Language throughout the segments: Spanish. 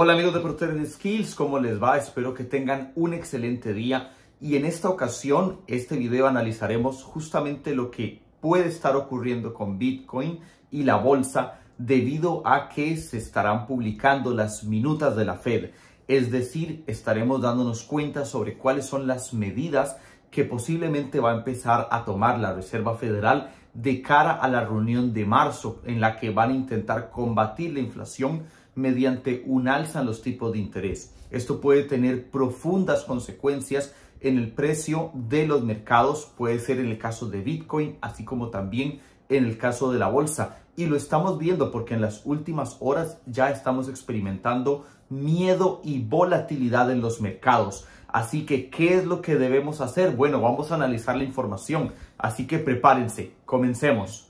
Hola amigos de Procter Skills, ¿cómo les va? Espero que tengan un excelente día y en esta ocasión, este video analizaremos justamente lo que puede estar ocurriendo con Bitcoin y la bolsa debido a que se estarán publicando las minutas de la Fed. Es decir, estaremos dándonos cuenta sobre cuáles son las medidas que posiblemente va a empezar a tomar la Reserva Federal de cara a la reunión de marzo en la que van a intentar combatir la inflación mediante un alza en los tipos de interés. Esto puede tener profundas consecuencias en el precio de los mercados, puede ser en el caso de Bitcoin, así como también en el caso de la bolsa. Y lo estamos viendo porque en las últimas horas ya estamos experimentando miedo y volatilidad en los mercados. Así que, ¿qué es lo que debemos hacer? Bueno, vamos a analizar la información. Así que prepárense, comencemos.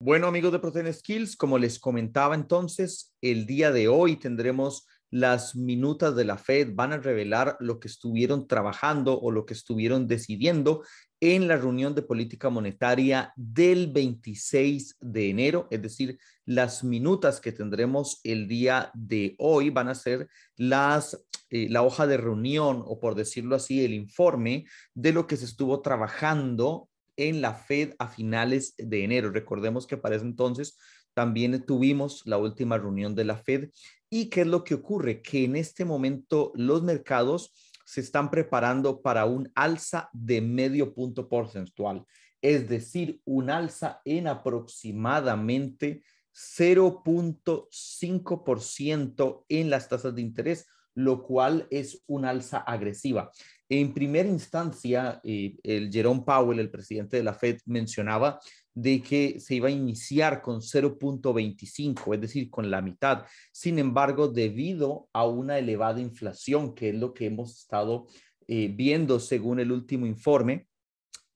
Bueno, amigos de Protein Skills, como les comentaba entonces, el día de hoy tendremos las minutas de la Fed, van a revelar lo que estuvieron trabajando o lo que estuvieron decidiendo en la reunión de política monetaria del 26 de enero, es decir, las minutas que tendremos el día de hoy van a ser las, eh, la hoja de reunión o por decirlo así, el informe de lo que se estuvo trabajando en la Fed a finales de enero. Recordemos que para ese entonces también tuvimos la última reunión de la Fed. ¿Y qué es lo que ocurre? Que en este momento los mercados se están preparando para un alza de medio punto porcentual, es decir, un alza en aproximadamente 0.5% en las tasas de interés, lo cual es un alza agresiva. En primera instancia, eh, el Jerome Powell, el presidente de la Fed, mencionaba de que se iba a iniciar con 0.25, es decir, con la mitad. Sin embargo, debido a una elevada inflación, que es lo que hemos estado eh, viendo según el último informe,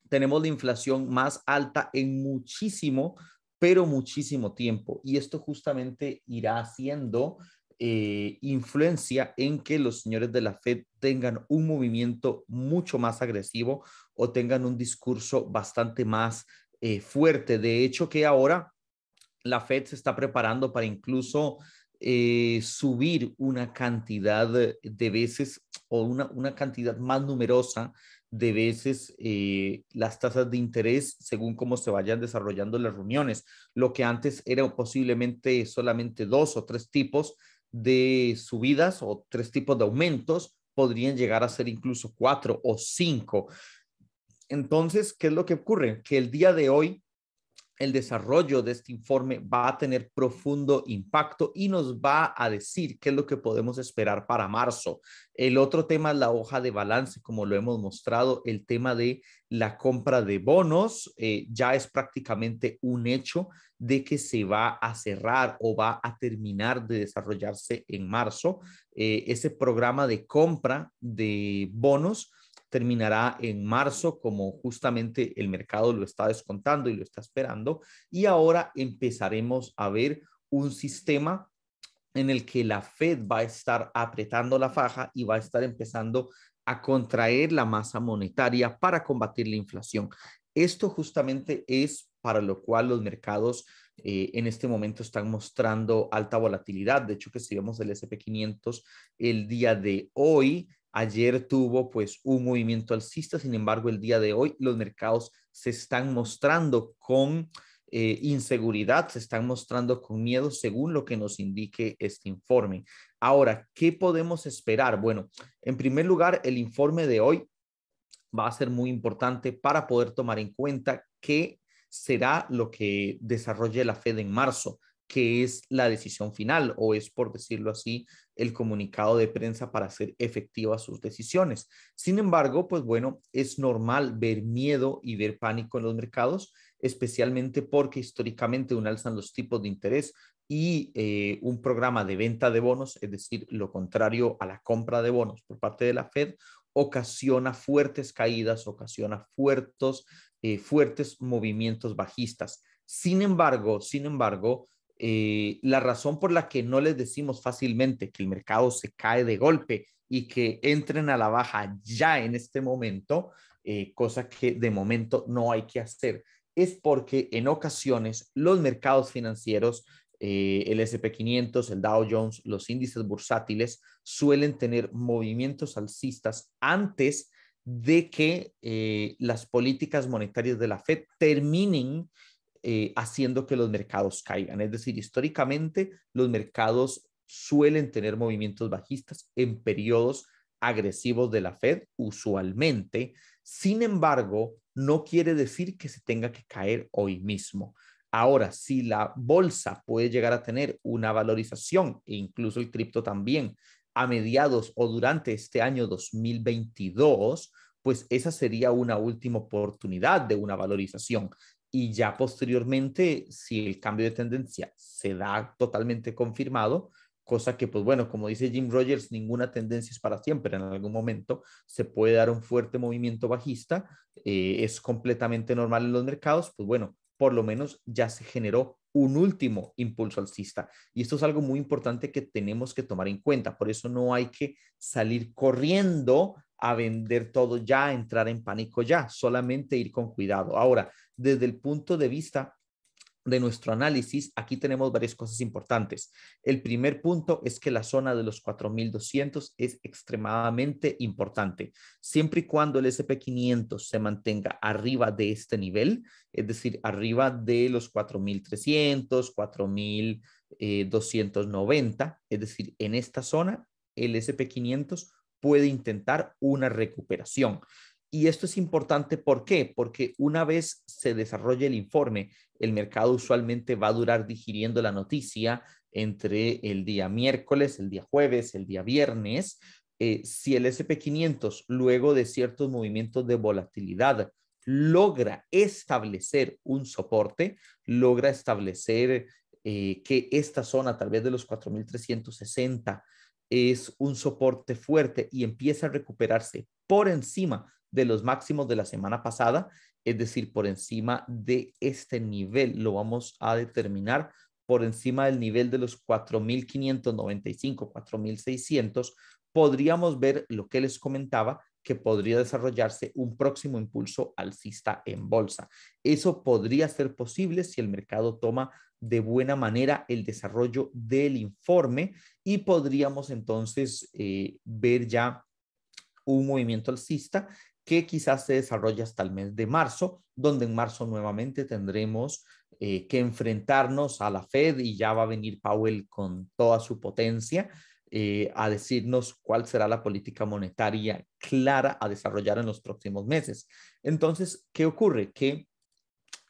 tenemos la inflación más alta en muchísimo, pero muchísimo tiempo. Y esto justamente irá haciendo eh, influencia en que los señores de la Fed tengan un movimiento mucho más agresivo o tengan un discurso bastante más eh, fuerte. De hecho, que ahora la Fed se está preparando para incluso eh, subir una cantidad de veces o una, una cantidad más numerosa de veces las tasas de interés según cómo se vayan desarrollando las reuniones. Lo que antes era posiblemente solamente dos o tres tipos, de subidas o tres tipos de aumentos podrían llegar a ser incluso cuatro o cinco. Entonces, ¿qué es lo que ocurre? Que el día de hoy el desarrollo de este informe va a tener profundo impacto y nos va a decir qué es lo que podemos esperar para marzo. El otro tema es la hoja de balance, como lo hemos mostrado, el tema de la compra de bonos eh, ya es prácticamente un hecho de que se va a cerrar o va a terminar de desarrollarse en marzo. Eh, ese programa de compra de bonos terminará en marzo, como justamente el mercado lo está descontando y lo está esperando. Y ahora empezaremos a ver un sistema en el que la Fed va a estar apretando la faja y va a estar empezando a contraer la masa monetaria para combatir la inflación. Esto justamente es para lo cual los mercados eh, en este momento están mostrando alta volatilidad. De hecho, que si vemos el SP500 el día de hoy, Ayer tuvo pues un movimiento alcista, sin embargo el día de hoy los mercados se están mostrando con eh, inseguridad, se están mostrando con miedo según lo que nos indique este informe. Ahora, ¿qué podemos esperar? Bueno, en primer lugar, el informe de hoy va a ser muy importante para poder tomar en cuenta qué será lo que desarrolle la Fed en marzo que es la decisión final o es, por decirlo así, el comunicado de prensa para hacer efectivas sus decisiones. Sin embargo, pues bueno, es normal ver miedo y ver pánico en los mercados, especialmente porque históricamente un alzan los tipos de interés y eh, un programa de venta de bonos, es decir, lo contrario a la compra de bonos por parte de la Fed, ocasiona fuertes caídas, ocasiona fuertes, eh, fuertes movimientos bajistas. Sin embargo, sin embargo, eh, la razón por la que no les decimos fácilmente que el mercado se cae de golpe y que entren a la baja ya en este momento, eh, cosa que de momento no hay que hacer, es porque en ocasiones los mercados financieros, eh, el SP500, el Dow Jones, los índices bursátiles suelen tener movimientos alcistas antes de que eh, las políticas monetarias de la Fed terminen haciendo que los mercados caigan. Es decir, históricamente los mercados suelen tener movimientos bajistas en periodos agresivos de la Fed, usualmente. Sin embargo, no quiere decir que se tenga que caer hoy mismo. Ahora, si la bolsa puede llegar a tener una valorización, e incluso el cripto también, a mediados o durante este año 2022, pues esa sería una última oportunidad de una valorización. Y ya posteriormente, si el cambio de tendencia se da totalmente confirmado, cosa que, pues bueno, como dice Jim Rogers, ninguna tendencia es para siempre. En algún momento se puede dar un fuerte movimiento bajista, eh, es completamente normal en los mercados, pues bueno, por lo menos ya se generó un último impulso alcista. Y esto es algo muy importante que tenemos que tomar en cuenta. Por eso no hay que salir corriendo a vender todo ya, entrar en pánico ya, solamente ir con cuidado. Ahora, desde el punto de vista de nuestro análisis, aquí tenemos varias cosas importantes. El primer punto es que la zona de los 4200 es extremadamente importante. Siempre y cuando el SP500 se mantenga arriba de este nivel, es decir, arriba de los 4300, 4290, es decir, en esta zona, el SP500 puede intentar una recuperación. Y esto es importante, ¿por qué? Porque una vez se desarrolle el informe, el mercado usualmente va a durar digiriendo la noticia entre el día miércoles, el día jueves, el día viernes. Eh, si el SP500, luego de ciertos movimientos de volatilidad, logra establecer un soporte, logra establecer eh, que esta zona, tal vez de los 4.360, es un soporte fuerte y empieza a recuperarse por encima de los máximos de la semana pasada, es decir, por encima de este nivel. Lo vamos a determinar por encima del nivel de los 4.595, 4.600. Podríamos ver lo que les comentaba, que podría desarrollarse un próximo impulso alcista en bolsa. Eso podría ser posible si el mercado toma de buena manera el desarrollo del informe y podríamos entonces eh, ver ya un movimiento alcista que quizás se desarrolle hasta el mes de marzo, donde en marzo nuevamente tendremos eh, que enfrentarnos a la Fed y ya va a venir Powell con toda su potencia eh, a decirnos cuál será la política monetaria clara a desarrollar en los próximos meses. Entonces, ¿qué ocurre? Que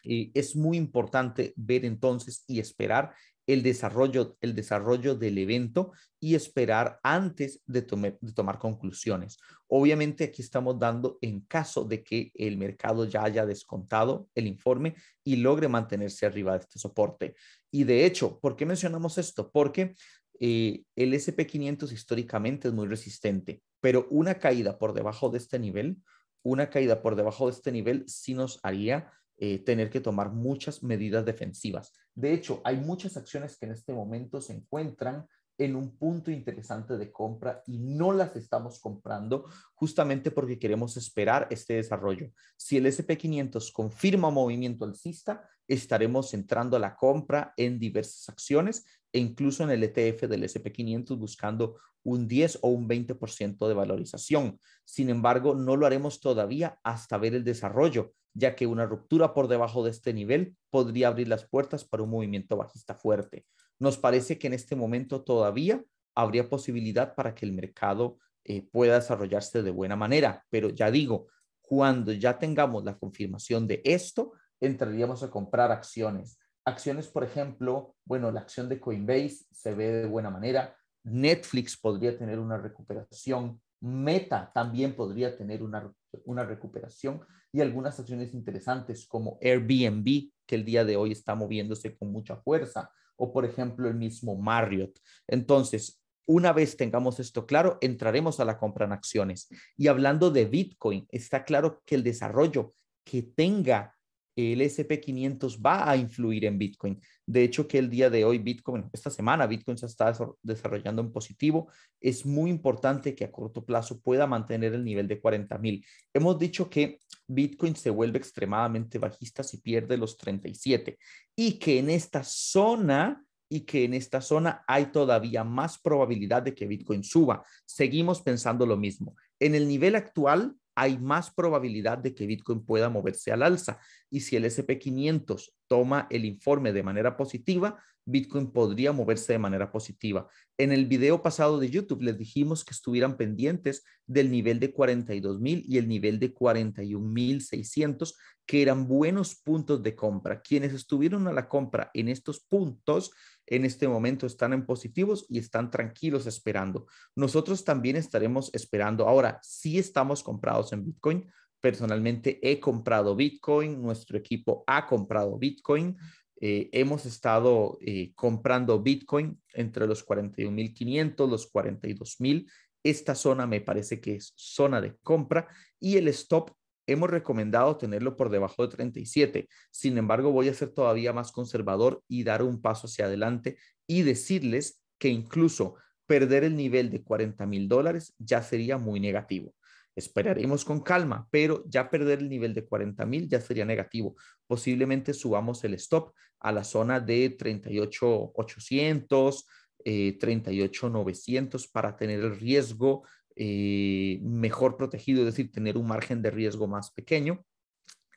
eh, es muy importante ver entonces y esperar el desarrollo, el desarrollo del evento y esperar antes de, tomar conclusiones. Obviamente aquí estamos dando en caso de que el mercado ya haya descontado el informe y logre mantenerse arriba de este soporte. Y de hecho, ¿por qué mencionamos esto? Porque eh, el SP500 históricamente es muy resistente, pero una caída por debajo de este nivel, una caída por debajo de este nivel sí nos haría eh, tener que tomar muchas medidas defensivas. De hecho, hay muchas acciones que en este momento se encuentran en un punto interesante de compra y no las estamos comprando justamente porque queremos esperar este desarrollo. Si el SP500 confirma movimiento alcista, estaremos entrando a la compra en diversas acciones e incluso en el ETF del SP500 buscando un 10 o un 20% de valorización. Sin embargo, no lo haremos todavía hasta ver el desarrollo ya que una ruptura por debajo de este nivel podría abrir las puertas para un movimiento bajista fuerte. Nos parece que en este momento todavía habría posibilidad para que el mercado eh, pueda desarrollarse de buena manera, pero ya digo, cuando ya tengamos la confirmación de esto, entraríamos a comprar acciones. Acciones, por ejemplo, bueno, la acción de Coinbase se ve de buena manera. Netflix podría tener una recuperación. Meta también podría tener una, una recuperación y algunas acciones interesantes como Airbnb, que el día de hoy está moviéndose con mucha fuerza, o por ejemplo el mismo Marriott. Entonces, una vez tengamos esto claro, entraremos a la compra en acciones. Y hablando de Bitcoin, está claro que el desarrollo que tenga el SP500 va a influir en Bitcoin. De hecho, que el día de hoy Bitcoin, esta semana Bitcoin se está desarrollando en positivo, es muy importante que a corto plazo pueda mantener el nivel de 40 mil. Hemos dicho que Bitcoin se vuelve extremadamente bajista si pierde los 37 y que en esta zona y que en esta zona hay todavía más probabilidad de que Bitcoin suba. Seguimos pensando lo mismo. En el nivel actual, hay más probabilidad de que Bitcoin pueda moverse al alza. Y si el SP500 toma el informe de manera positiva, Bitcoin podría moverse de manera positiva. En el video pasado de YouTube les dijimos que estuvieran pendientes del nivel de 42 mil y el nivel de 41 mil 600, que eran buenos puntos de compra. Quienes estuvieron a la compra en estos puntos en este momento están en positivos y están tranquilos esperando. Nosotros también estaremos esperando. Ahora, sí estamos comprados en Bitcoin. Personalmente he comprado Bitcoin, nuestro equipo ha comprado Bitcoin. Eh, hemos estado eh, comprando Bitcoin entre los 41.500, los 42.000. Esta zona me parece que es zona de compra y el stop hemos recomendado tenerlo por debajo de 37. Sin embargo, voy a ser todavía más conservador y dar un paso hacia adelante y decirles que incluso perder el nivel de 40 mil dólares ya sería muy negativo. Esperaremos con calma, pero ya perder el nivel de 40 mil ya sería negativo. Posiblemente subamos el stop a la zona de 38,800, eh, 38,900 para tener el riesgo eh, mejor protegido, es decir, tener un margen de riesgo más pequeño,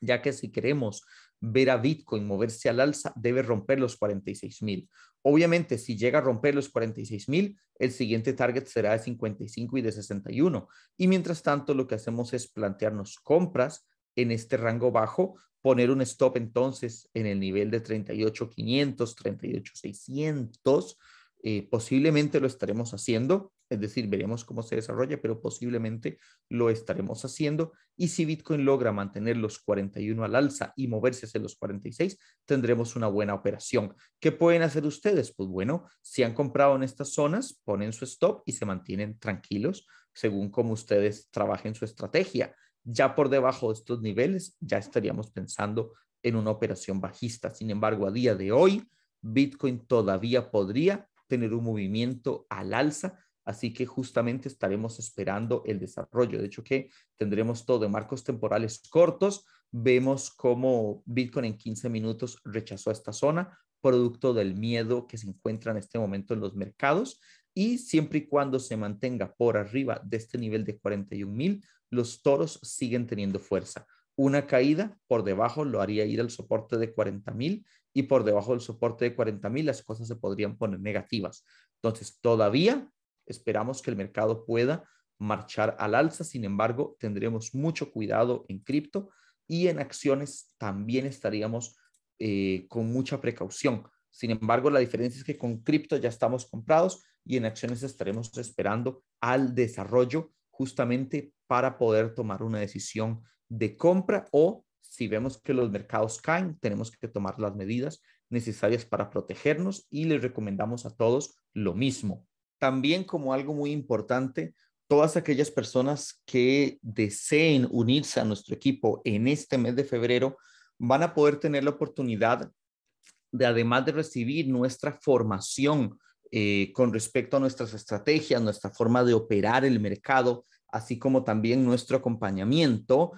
ya que si queremos ver a Bitcoin moverse al alza, debe romper los 46 mil. Obviamente, si llega a romper los 46 mil, el siguiente target será de 55 y de 61. Y mientras tanto, lo que hacemos es plantearnos compras en este rango bajo, poner un stop entonces en el nivel de 38,500, 38,600. Eh, posiblemente lo estaremos haciendo es decir, veremos cómo se desarrolla, pero posiblemente lo estaremos haciendo. Y si Bitcoin logra mantener los 41 al alza y moverse hacia los 46, tendremos una buena operación. ¿Qué pueden hacer ustedes? Pues bueno, si han comprado en estas zonas, ponen su stop y se mantienen tranquilos según cómo ustedes trabajen su estrategia. Ya por debajo de estos niveles, ya estaríamos pensando en una operación bajista. Sin embargo, a día de hoy, Bitcoin todavía podría tener un movimiento al alza Así que justamente estaremos esperando el desarrollo. De hecho, que tendremos todo en marcos temporales cortos. Vemos cómo Bitcoin en 15 minutos rechazó esta zona, producto del miedo que se encuentra en este momento en los mercados. Y siempre y cuando se mantenga por arriba de este nivel de 41 mil, los toros siguen teniendo fuerza. Una caída por debajo lo haría ir al soporte de 40 mil y por debajo del soporte de 40 mil las cosas se podrían poner negativas. Entonces, todavía Esperamos que el mercado pueda marchar al alza, sin embargo, tendremos mucho cuidado en cripto y en acciones también estaríamos eh, con mucha precaución. Sin embargo, la diferencia es que con cripto ya estamos comprados y en acciones estaremos esperando al desarrollo justamente para poder tomar una decisión de compra o si vemos que los mercados caen, tenemos que tomar las medidas necesarias para protegernos y les recomendamos a todos lo mismo también como algo muy importante, todas aquellas personas que deseen unirse a nuestro equipo en este mes de febrero van a poder tener la oportunidad de, además de recibir nuestra formación eh, con respecto a nuestras estrategias, nuestra forma de operar el mercado, así como también nuestro acompañamiento,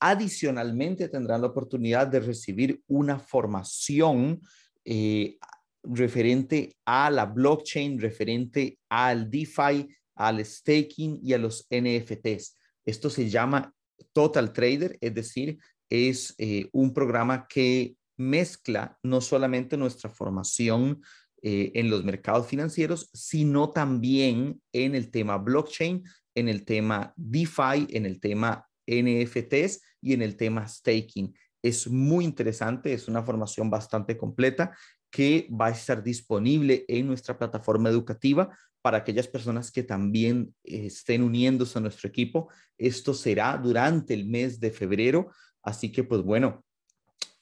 adicionalmente tendrán la oportunidad de recibir una formación eh, referente a la blockchain, referente al DeFi, al staking y a los NFTs. Esto se llama Total Trader, es decir, es eh, un programa que mezcla no solamente nuestra formación eh, en los mercados financieros, sino también en el tema blockchain, en el tema DeFi, en el tema NFTs y en el tema staking. Es muy interesante, es una formación bastante completa que va a estar disponible en nuestra plataforma educativa para aquellas personas que también estén uniéndose a nuestro equipo. Esto será durante el mes de febrero, así que pues bueno,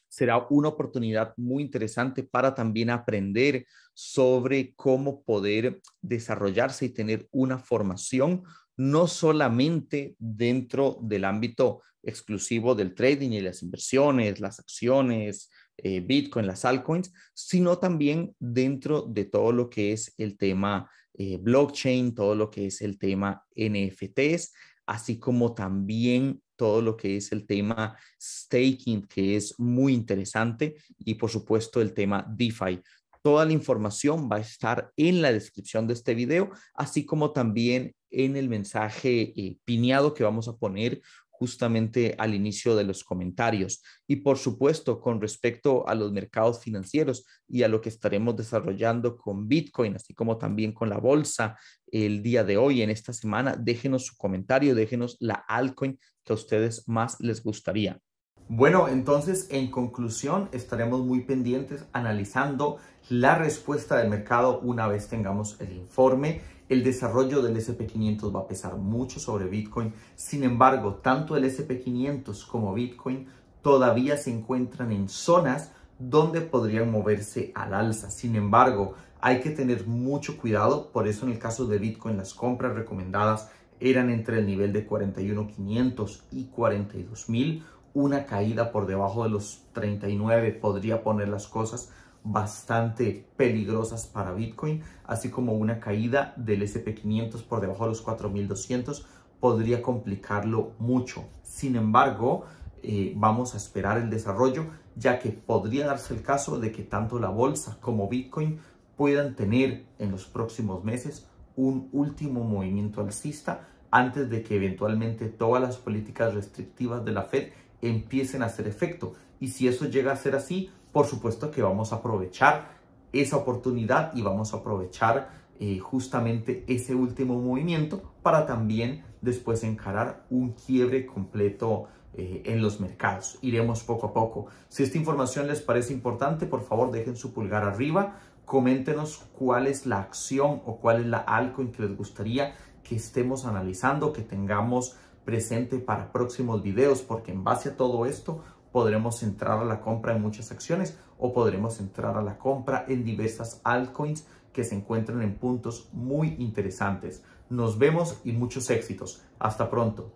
será una oportunidad muy interesante para también aprender sobre cómo poder desarrollarse y tener una formación no solamente dentro del ámbito exclusivo del trading y las inversiones, las acciones, eh, Bitcoin, las altcoins, sino también dentro de todo lo que es el tema eh, blockchain, todo lo que es el tema NFTs, así como también todo lo que es el tema staking, que es muy interesante, y por supuesto el tema DeFi. Toda la información va a estar en la descripción de este video, así como también en el mensaje eh, piñado que vamos a poner justamente al inicio de los comentarios. Y por supuesto, con respecto a los mercados financieros y a lo que estaremos desarrollando con Bitcoin, así como también con la bolsa el día de hoy, en esta semana, déjenos su comentario, déjenos la altcoin que a ustedes más les gustaría. Bueno, entonces en conclusión estaremos muy pendientes analizando la respuesta del mercado una vez tengamos el informe el desarrollo del SP500 va a pesar mucho sobre Bitcoin. Sin embargo, tanto el SP500 como Bitcoin todavía se encuentran en zonas donde podrían moverse al alza. Sin embargo, hay que tener mucho cuidado. Por eso en el caso de Bitcoin las compras recomendadas eran entre el nivel de 41.500 y 42.000. Una caída por debajo de los 39 podría poner las cosas bastante peligrosas para Bitcoin, así como una caída del SP500 por debajo de los 4200 podría complicarlo mucho. Sin embargo, eh, vamos a esperar el desarrollo, ya que podría darse el caso de que tanto la bolsa como Bitcoin puedan tener en los próximos meses un último movimiento alcista antes de que eventualmente todas las políticas restrictivas de la Fed empiecen a hacer efecto. Y si eso llega a ser así, por supuesto que vamos a aprovechar esa oportunidad y vamos a aprovechar eh, justamente ese último movimiento para también después encarar un quiebre completo eh, en los mercados. Iremos poco a poco. Si esta información les parece importante, por favor dejen su pulgar arriba, coméntenos cuál es la acción o cuál es la altcoin que les gustaría que estemos analizando, que tengamos presente para próximos videos, porque en base a todo esto podremos entrar a la compra en muchas acciones o podremos entrar a la compra en diversas altcoins que se encuentran en puntos muy interesantes. Nos vemos y muchos éxitos. Hasta pronto.